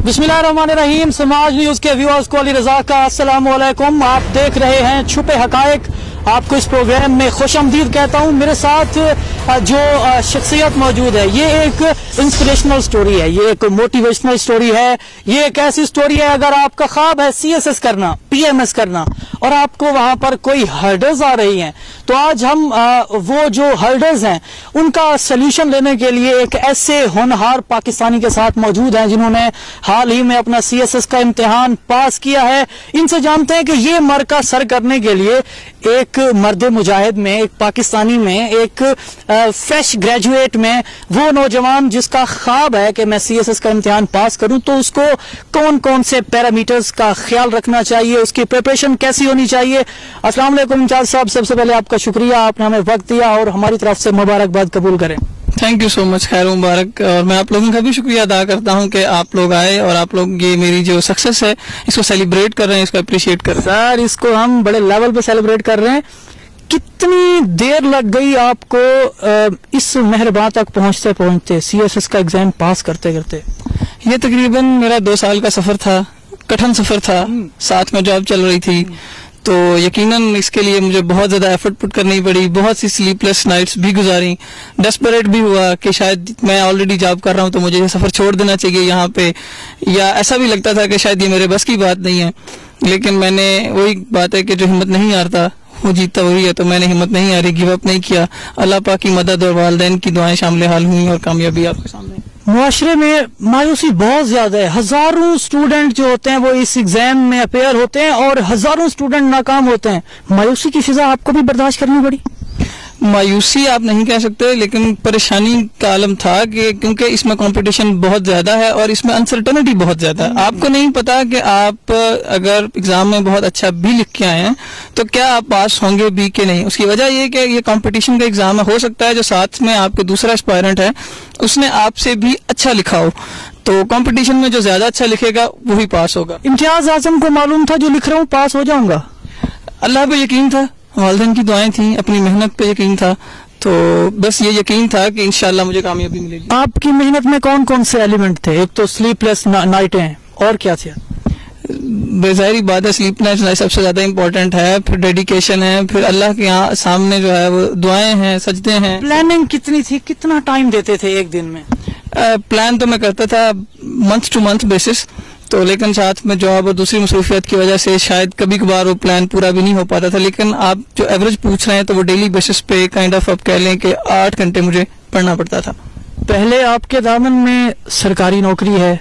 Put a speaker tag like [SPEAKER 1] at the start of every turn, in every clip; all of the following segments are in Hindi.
[SPEAKER 1] बिस्मिल्लाहिर्रहमानिर्रहीम, समाज न्यूज़ के व्यूअर्स को अली रजा का अस्सलाम वालेकुम आप देख रहे हैं छुपे हकायक। आपको इस प्रोग्राम में खुश आमदीद कहता हूँ। मेरे साथ जो शख्सियत मौजूद है, ये एक इंस्पिरेशनल स्टोरी है, ये एक मोटिवेशनल स्टोरी है, ये एक ऐसी स्टोरी है, अगर आपका ख्वाब है सीएसएस करना पीएमएस करना, और आपको वहाँ पर कोई हर्डल्स आ रही हैं तो आज हम वो जो हर्डल्स हैं, उनका सोल्यूशन लेने के लिए एक ऐसे होनहार पाकिस्तानी के साथ मौजूद हैं, जिन्होंने हाल ही में अपना सीएसएस का इम्तिहान पास किया है। इनसे जानते हैं कि ये मरका सर करने के लिए एक मर्द मुजाहिद में, एक पाकिस्तानी में एक फ्रेश ग्रेजुएट में वो नौजवान जिसका ख्वाब है कि मैं सीएसएस का इम्तिहान पास करूँ तो उसको कौन कौन से पैरामीटर्स का ख्याल रखना चाहिए उसकी प्रिपरेशन कैसी होनी चाहिए? अस्सलाम वालेकुम साहब सबसे पहले आपका शुक्रिया आपने हमें वक्त दिया और हमारी तरफ़ से मुबारकबाद कबूल करें।
[SPEAKER 2] थैंक यू सो मच खैर मुबारक। और मैं आप लोगों का भी शुक्रिया अदा करता हूँ कि आप लोग आए और आप लोग ये मेरी जो सक्सेस है इसको सेलिब्रेट कर रहे हैं इसको अप्रिशिएट कर
[SPEAKER 1] रहे हैं। सर इसको हम बड़े लेवल पे सेलिब्रेट कर रहे हैं। कितनी देर लग गई आपको इस मेहरबा तक पहुँचते पहुँचते सीएसएस का एग्ज़ाम पास करते करते?
[SPEAKER 2] ये तकरीबन मेरा दो साल का सफ़र था कठिन सफ़र था हम्म। साथ में जॉब चल रही थी। तो यकीनन इसके लिए मुझे बहुत ज़्यादा एफर्ट पुट करनी पड़ी बहुत सी स्लीपलेस नाइट्स भी गुजारी। डेस्परेट भी हुआ कि शायद मैं ऑलरेडी जॉब कर रहा हूँ तो मुझे ये सफ़र छोड़ देना चाहिए यहाँ पे। या ऐसा भी लगता था कि शायद ये मेरे बस की बात नहीं है। लेकिन मैंने वही बात है कि जो हिम्मत नहीं हारता वो जीतता हुई है तो मैंने हिम्मत नहीं हारी गिव अप नहीं किया। अल्लाह पाक की मदद और वालदेन की दुआएँ शामिल हाल हुई और कामयाबी आपके सामने।
[SPEAKER 1] माशरे में मायूसी बहुत ज़्यादा है। हज़ारों स्टूडेंट जो होते हैं, वो इस एग्ज़ाम में अपेयर होते हैं और हज़ारों स्टूडेंट नाकाम होते हैं। मायूसी की फिजा आपको भी बर्दाश्त करनी पड़ी।
[SPEAKER 2] मायूसी आप नहीं कह सकते लेकिन परेशानी का आलम था कि क्योंकि इसमें कंपटीशन बहुत ज़्यादा है और इसमें अनसर्टनिटी बहुत ज़्यादा है। आपको नहीं पता कि आप अगर एग्ज़ाम में बहुत अच्छा भी लिख के आए हैं तो क्या आप पास होंगे भी कि नहीं? उसकी वजह यह कि ये कंपटीशन का एग्ज़ाम हो सकता है जो साथ में आपके दूसरा एस्पायरेंट है उसने आपसे भी अच्छा लिखा हो। तो कंपटीशन में जो ज़्यादा अच्छा लिखेगा वही पास होगा।
[SPEAKER 1] इम्तियाज़ आज़म को मालूम था जो लिख रहा हूँ पास हो जाऊँगा।
[SPEAKER 2] अल्लाह पे यकीन था। वालदेन की दुआएँ थी अपनी मेहनत पे यकीन था तो बस ये यकीन था कि इनशाला मुझे कामयाबी मिलेगी।
[SPEAKER 1] आपकी मेहनत में कौन कौन से एलिमेंट थे? एक तो स्लीपलेस नाइटें और क्या थे?
[SPEAKER 2] बेजारी बात है स्लीपनेस सबसे ज़्यादा इम्पोर्टेंट है फिर डेडिकेशन है फिर अल्लाह के यहाँ सामने जो है वो दुआएँ हैं सजदे हैं।
[SPEAKER 1] प्लानिंग कितनी थी? कितना टाइम देते थे एक दिन में?
[SPEAKER 2] प्लान तो मैं करता था मंथ टू मंथ बेसिस तो लेकिन साथ में जॉब और दूसरी मसरूफियत की वजह से शायद कभी कभार वो प्लान पूरा भी नहीं हो पाता था लेकिन आप जो एवरेज पूछ रहे हैं तो वो डेली बेसिस पे काइंड ऑफ़ आप कह लें कि आठ घंटे मुझे पढ़ना पड़ता था।
[SPEAKER 1] पहले आपके दामन में सरकारी नौकरी है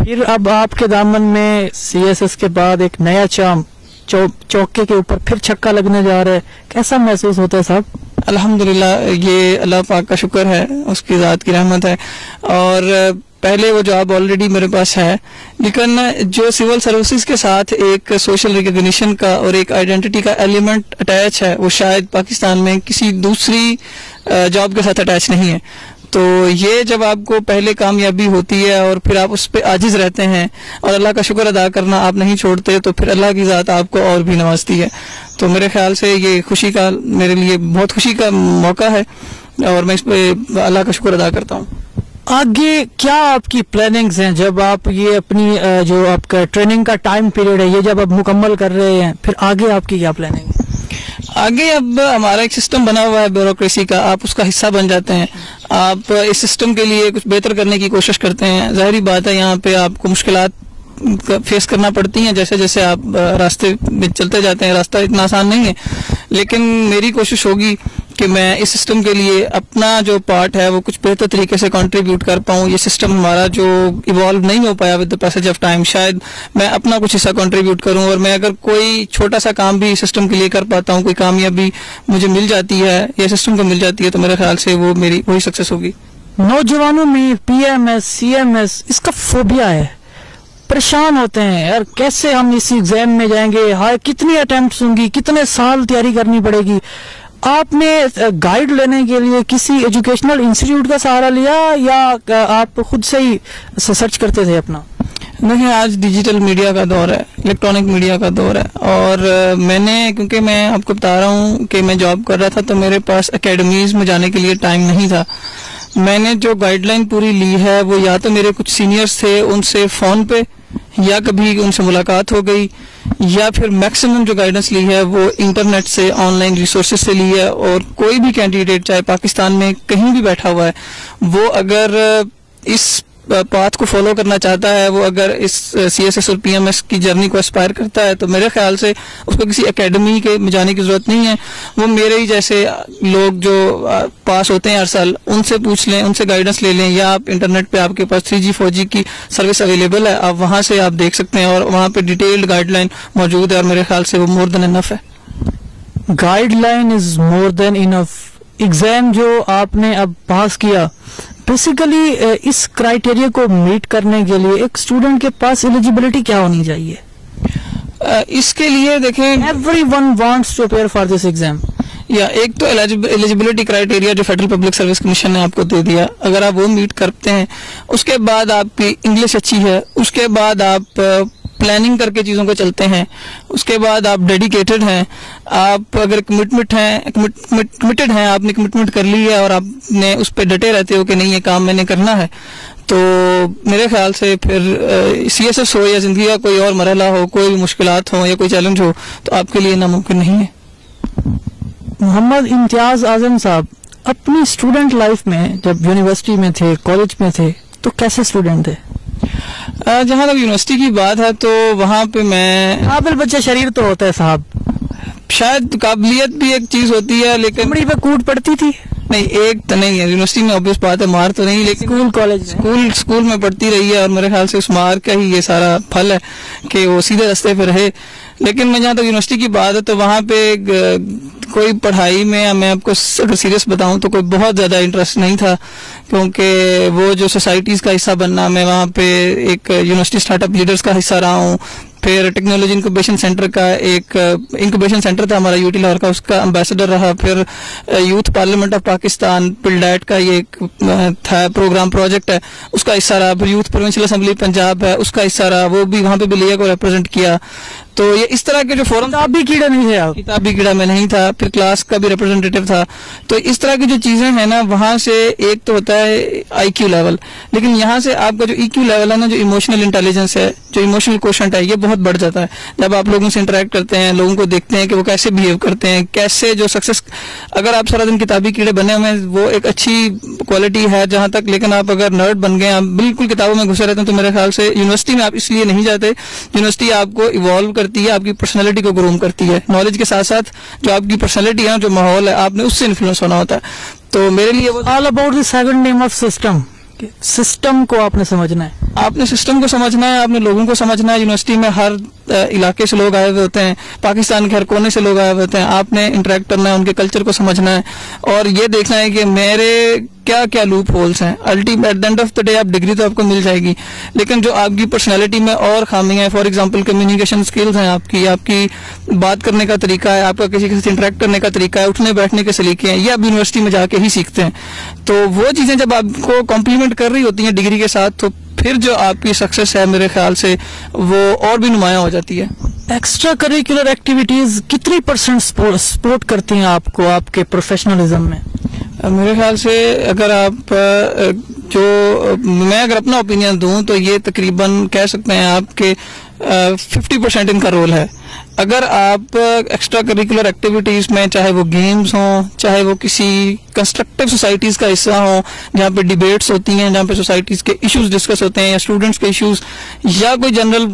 [SPEAKER 1] फिर अब आपके दामन में सीएसएस के बाद एक नया चाम चौ, चौके के ऊपर फिर छक्का लगने जा रहा है। कैसा महसूस होता है साहब?
[SPEAKER 2] अल्हम्दुलिल्लाह ये अल्लाह पाक का शुक्र है उसकी ज़ात की रहमत है। और पहले वो जॉब ऑलरेडी मेरे पास है, लेकिन जो सिविल सर्विसेज़ के साथ एक सोशल रिकग्निशन का और एक आइडेंटिटी का एलिमेंट अटैच है, वो शायद पाकिस्तान में किसी दूसरी जॉब के साथ अटैच नहीं है। तो ये जब आपको पहले कामयाबी होती है और फिर आप उस पर आजिज रहते हैं और अल्लाह का शुक्र अदा करना आप नहीं छोड़ते तो फिर अल्लाह की ज़ात आपको और भी नवाजती है। तो मेरे ख्याल से ये खुशी का, मेरे लिए बहुत खुशी का मौका है और मैं इस पर अल्लाह का शुक्र अदा करता हूँ।
[SPEAKER 1] आगे क्या आपकी प्लानिंग्स हैं जब आप ये अपनी जो आपका ट्रेनिंग का टाइम पीरियड है, ये जब आप मुकम्मल कर रहे हैं, फिर आगे आपकी क्या प्लानिंग है?
[SPEAKER 2] आगे अब हमारा एक सिस्टम बना हुआ है ब्यूरोक्रेसी का, आप उसका हिस्सा बन जाते हैं। आप इस सिस्टम के लिए कुछ बेहतर करने की कोशिश करते हैं। जाहरी बात है, यहाँ पे आपको मुश्किल फेस करना पड़ती हैं, जैसे जैसे आप रास्ते में चलते जाते हैं, रास्ता इतना आसान नहीं है। लेकिन मेरी कोशिश होगी कि मैं इस सिस्टम के लिए अपना जो पार्ट है, वो कुछ बेहतर तरीके से कंट्रीब्यूट कर पाऊँ। ये सिस्टम हमारा जो इवॉल्व नहीं हो पाया with the passage of time शायद मैं अपना कुछ हिस्सा कंट्रीब्यूट करूँ और मैं अगर कोई छोटा सा काम भी सिस्टम के लिए कर पाता हूँ, कोई कामयाबी मुझे मिल जाती है, या सिस्टम को मिल जाती है तो मेरे ख्याल से वो मेरी, वही सक्सेस होगी।
[SPEAKER 1] नौजवानों में P M S C M S इसका फोबिया है। परेशान होते हैं यार कैसे हम इस एग्ज़ाम में जाएँगे? हाय, कितनी अटेम्प्ट होंगी? कितने साल तैयारी करनी पड़ेगी? आपने गाइड लेने के लिए किसी एजुकेशनल इंस्टीट्यूट का सहारा लिया या आप खुद से ही सर्च करते थे अपना?
[SPEAKER 2] देखिए, आज डिजिटल मीडिया का दौर है इलेक्ट्रॉनिक मीडिया का दौर है और मैंने, क्योंकि मैं आपको बता रहा हूँ कि मैं जॉब कर रहा था तो मेरे पास अकेडमीज में जाने के लिए टाइम नहीं था। मैंने जो गाइडलाइन पूरी ली है, वो या तो मेरे कुछ सीनियर्स थे, उनसे फ़ोन पे या कभी उनसे मुलाकात हो गई, या फिर मैक्सिमम जो गाइडेंस ली है वो इंटरनेट से ऑनलाइन रिसोर्सेज से ली है और कोई भी कैंडिडेट चाहे पाकिस्तान में कहीं भी बैठा हुआ है, वो अगर, इस पाथ को फॉलो करना चाहता है, वो अगर इस सी एस एस और पी एम एस की जर्नी को एस्पायर करता है तो मेरे ख्याल से उसको किसी एकेडमी के जाने की ज़रूरत नहीं है। वो मेरे ही जैसे लोग जो पास होते हैं हर साल, उनसे पूछ लें, उनसे गाइडेंस ले लें, या आप इंटरनेट पे आपके पास थ्री जी फोर जी की सर्विस अवेलेबल है, आप वहाँ से आप देख सकते हैं और वहाँ पे डिटेल्ड गाइडलाइन मौजूद है और मेरे ख्याल से वो मोर देन इनफ है।
[SPEAKER 1] Guideline is more than enough exam जो आपने अब पास किया बेसिकली इस क्राइटेरिया को मीट करने के लिए एक स्टूडेंट के पास एलिजिबिलिटी क्या होनी चाहिए?
[SPEAKER 2] इसके लिए देखें
[SPEAKER 1] everyone wants to appear for this exam
[SPEAKER 2] या एक तो एलिजिबिलिटी क्राइटेरिया जो फेडरल पब्लिक सर्विस कमीशन ने आपको दे दिया अगर आप वो मीट करते हैं उसके बाद आपकी इंग्लिश अच्छी है उसके बाद आप प्लानिंग करके चीज़ों को चलते हैं। उसके बाद आप डेडिकेटेड हैं। आप अगर कमिटमेंट हैं कमिटेड हैं, आपने कमिटमेंट कर ली है और आपने उस पर डटे रहते हो कि नहीं, ये काम मैंने करना है तो मेरे ख्याल से फिर सी एस एस हो या ज़िंदगी का कोई और मरहला हो, कोई भी मुश्किल हो या कोई चैलेंज हो तो आपके लिए नामुमकिन नहीं है।
[SPEAKER 1] मोहम्मद इम्तियाज़ आज़म साहब, अपनी स्टूडेंट लाइफ में जब यूनिवर्सिटी में थे कॉलेज में थे तो कैसे स्टूडेंट थे?
[SPEAKER 2] जहाँ तक यूनिवर्सिटी की बात है तो वहाँ पे मैं
[SPEAKER 1] काबिल बच्चे शरीर तो होता है साहब।
[SPEAKER 2] शायद काबिलियत भी एक चीज़ होती है लेकिन
[SPEAKER 1] बड़ी पे कूट पड़ती थी।
[SPEAKER 2] नहीं एक तो नहीं है यूनिवर्सिटी में ऑब्वियस बात है मार तो नहीं लेकिन
[SPEAKER 1] स्कूल कॉलेज
[SPEAKER 2] स्कूल स्कूल में पढ़ती रही है और मेरे ख्याल से उस मार का ही ये सारा फल है कि वो सीधे रास्ते पे रहे। लेकिन मैं जहाँ तक यूनिवर्सिटी की बात है तो वहाँ पे कोई पढ़ाई में मैं आपको अगर सीरियस बताऊँ तो कोई बहुत ज़्यादा इंटरेस्ट नहीं था, क्योंकि वो जो सोसाइटीज़ का हिस्सा बनना, मैं वहाँ पे एक यूनिवर्सिटी स्टार्टअप लीडर्स का हिस्सा रहा हूँ, फिर टेक्नोलॉजी इंक्यूबेशन सेंटर का एक इंक्यूबेशन सेंटर था हमारा यूटी लाहौर का, उसका एम्बेसडर रहा, फिर Youth Parliament of Pakistan PILDAT का ये एक था प्रोग्राम प्रोजेक्ट है, उसका हिस्सा रहा, फिर यूथ प्रोविंशियल असेंबली पंजाब है, उसका हिस्सा रहा, वो भी वहाँ पे लिया को रिप्रेजेंट किया। तो ये इस तरह के जो फोरम
[SPEAKER 1] किताबी कीड़ा नहीं है
[SPEAKER 2] किताबी कीड़ा में नहीं था फिर क्लास का भी रिप्रेजेंटेटिव था। तो इस तरह की जो चीज़ें हैं ना वहाँ से एक तो होता है आईक्यू लेवल लेकिन यहाँ से आपका जो ईक्यू लेवल है ना जो इमोशनल इंटेलिजेंस है जो इमोशनल क्वेश्चन है ये बहुत बढ़ जाता है। जब आप लोगों से इंटरेक्ट करते हैं लोगों को देखते हैं कि वो कैसे बिहेव करते हैं कैसे जो सक्सेस अगर आप सारा दिन किताबी कीड़े बने हुए हैं वो एक अच्छी क्वालिटी है जहाँ तक। लेकिन आप अगर नर्ड बन गए आप बिल्कुल किताबों में घुसे रहते हैं तो मेरे ख्याल से यूनिवर्सिटी में आप इसलिए नहीं जाते। यूनिवर्सिटी आपको इवॉल्व करती है आपकी पर्सनैलिटी को ग्रूम करती है। नॉलेज के साथ साथ जो आपकी पर्सनैलिटी है जो माहौल है आपने उससे इन्फ्लुएंस होना होता है। तो मेरे लिए
[SPEAKER 1] all about the second name of system system को आपने समझना है।
[SPEAKER 2] आपने सिस्टम को समझना है आपने लोगों को समझना है। यूनिवर्सिटी में हर इलाके से लोग आए हुए होते हैं, पाकिस्तान के हर कोने से लोग आए हुए होते हैं। आपने इंटरेक्ट करना है, उनके कल्चर को समझना है और ये देखना है कि मेरे क्या क्या लूप होल्स हैं। Ultimate at the end of the day आप डिग्री तो आपको मिल जाएगी, लेकिन जो आपकी पर्सनैलिटी में और खामी है फॉर एग्ज़ाम्पल कम्युनिकेशन स्किल्स हैं आपकी आपकी बात करने का तरीका है, आपका किसी के साथ इंटरेक्ट करने का तरीका है, उठने बैठने के सलीके हैं, ये आप यूनिवर्सिटी में जाके ही सीखते हैं। तो वो चीज़ें जब आपको कॉम्प्लीमेंट कर रही होती हैं डिग्री के साथ तो फिर जो आपकी सक्सेस है मेरे ख्याल से वो और भी नुमाया हो जाती है।
[SPEAKER 1] एक्स्ट्रा करिकुलर एक्टिविटीज़ कितनी परसेंट सपोर्ट करती हैं आपको आपके प्रोफेशनलिज्म में?
[SPEAKER 2] मेरे ख्याल से अगर आप जो मैं अगर अपना ओपिनियन दूँ तो ये तकरीबन कह सकते हैं आपके फिफ्टी परसेंट इनका रोल है। अगर आप एक्स्ट्रा करिकुलर एक्टिविटीज़ में, चाहे वो गेम्स हों, चाहे वो किसी कंस्ट्रक्टिव सोसाइटीज का हिस्सा हो, जहाँ पे डिबेट्स होती हैं, जहाँ पे सोसाइटीज के इश्यूज़ डिस्कस होते हैं, या स्टूडेंट्स के इश्यूज़ या कोई जनरल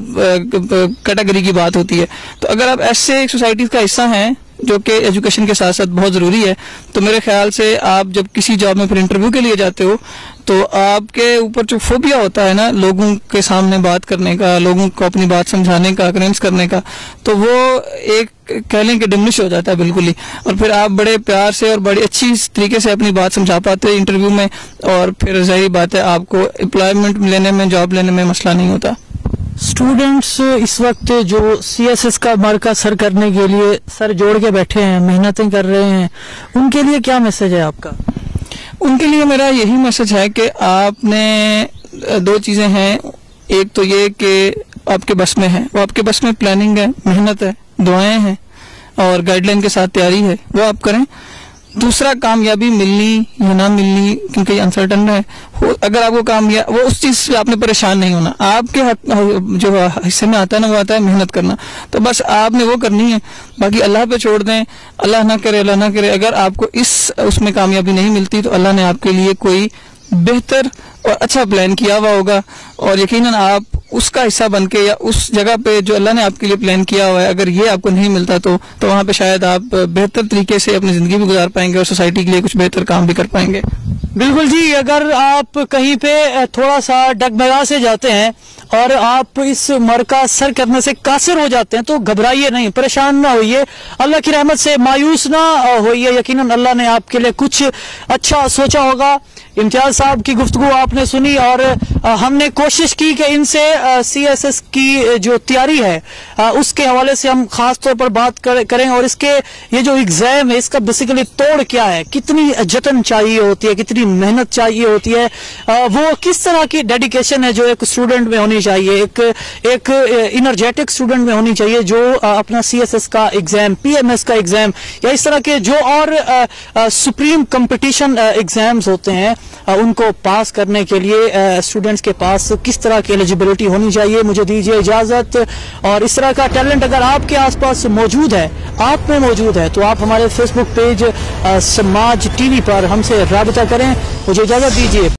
[SPEAKER 2] कैटेगरी की बात होती है तो अगर आप ऐसे सोसाइटीज का हिस्सा हैं जो कि एजुकेशन के साथ साथ बहुत ज़रूरी है। तो मेरे ख्याल से आप जब किसी जॉब में फिर इंटरव्यू के लिए जाते हो तो आपके ऊपर जो फोबिया होता है ना, लोगों के सामने बात करने का, लोगों को अपनी बात समझाने का कन्विंस करने का तो वो एक कह लें कि डिमिश हो जाता है बिल्कुल ही। और फिर आप बड़े प्यार से और बड़ी अच्छी तरीके से अपनी बात समझा पाते हैं इंटरव्यू में, और फिर सही बात है आपको एम्प्लॉयमेंट लेने में जॉब लेने में मसला नहीं होता।
[SPEAKER 1] स्टूडेंट्स इस वक्त जो सीएसएस का मार्का सर करने के लिए सर जोड़ के बैठे हैं, मेहनतें कर रहे हैं, उनके लिए क्या मैसेज है आपका?
[SPEAKER 2] उनके लिए मेरा यही मैसेज है कि आपने दो चीज़ें हैं। एक तो ये कि आपके बस में है, वो आपके बस में प्लानिंग है, मेहनत है, दुआएँ हैं, और गाइडलाइन के साथ तैयारी है, वो आप करें। दूसरा कामयाबी मिलनी या ना मिलनी, क्योंकि अनसर्टन है अगर आपको कामयाब वो उस चीज़ से आपने परेशान नहीं होना। आपके हक- जो हिस्से में आता है ना, वो आता है मेहनत करना। तो बस आपने वो करनी है, बाकी अल्लाह पे छोड़ दें, अल्लाह ना करे, अल्लाह ना करे। अगर आपको इस, उसमें कामयाबी नहीं मिलती तो अल्लाह ने आपके लिए कोई बेहतर और अच्छा प्लान किया हुआ होगा। और यकीनन आप उसका हिस्सा बन के या उस जगह पे जो अल्लाह ने आपके लिए प्लान किया हुआ है, अगर ये आपको नहीं मिलता तो तो वहाँ पे शायद आप बेहतर तरीके से अपनी ज़िंदगी भी गुजार पाएँगे और सोसाइटी के लिए कुछ बेहतर काम भी कर पाएँगे।
[SPEAKER 1] बिल्कुल जी, अगर आप कहीं पे थोड़ा सा डगमगा से जाते हैं और आप इस मर का सर करने से कासिर हो जाते हैं तो घबराइए नहीं, परेशान ना होइए। अल्लाह की रहमत से मायूस ना होइए। यकीनन अल्लाह ने आपके लिए कुछ अच्छा सोचा होगा। इम्तियाज़ साहब की गुफ्तु आपने सुनी और हमने कोशिश की कि इनसे सी एस एस की जो तैयारी है उसके हवाले से हम खास तौर पर बात कर, और इसके ये जो एग्ज़ाम है इसका बेसिकली तोड़ क्या है? कितनी जतन चाहिए होती है? कितनी मेहनत चाहिए होती है? वो किस तरह की डेडिकेशन है जो एक स्टूडेंट में होनी चाहिए? एक एक इनर्जेटिक स्टूडेंट में होनी चाहिए जो अपना सी एस एस का एग्ज़ाम पी एम एस का एग्ज़ाम या इस तरह के जो और सुप्रीम कंपटीशन एग्ज़ाम्स होते हैं उनको पास करने के लिए स्टूडेंट्स के पास किस तरह की एलिजिबिलिटी होनी चाहिए, मुझे दीजिए इजाज़त। और इस तरह का टैलेंट अगर आपके आसपास मौजूद है, आप में मौजूद है तो आप हमारे फेसबुक पेज समाज टीवी पर हमसे रबता करें। मुझे इजाज़त दीजिए।